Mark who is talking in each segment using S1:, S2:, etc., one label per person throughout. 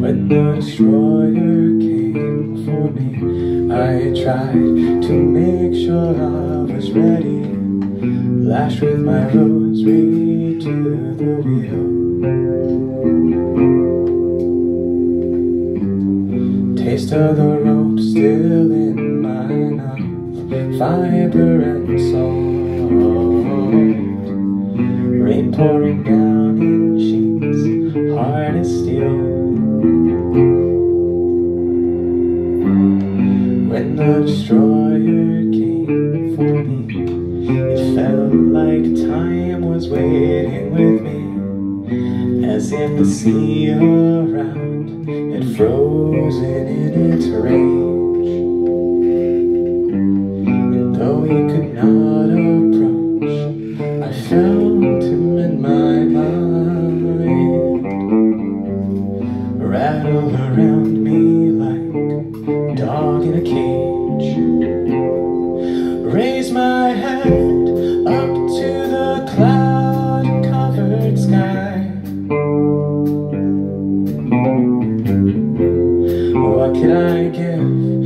S1: When the destroyer came for me I tried to make sure I was ready. Lashed with my rosary to the wheel. Taste of the rope still in my mouth. Fiber and salt pouring down in sheets Hard as steel. When the destroyer came for me It felt like time was waiting with me As if the sea around had frozen in its rage What could I give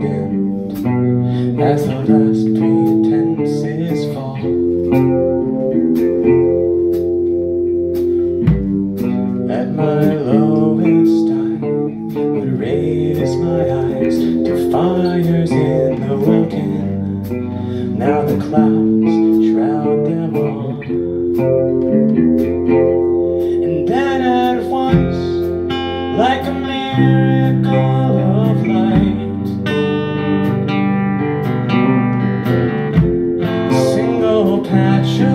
S1: abandoned as the last pretenses fall. At my lowest, I would raise my eyes to fires in the welkin. Now the clouds shroud them all. And then at once, like a miracle patch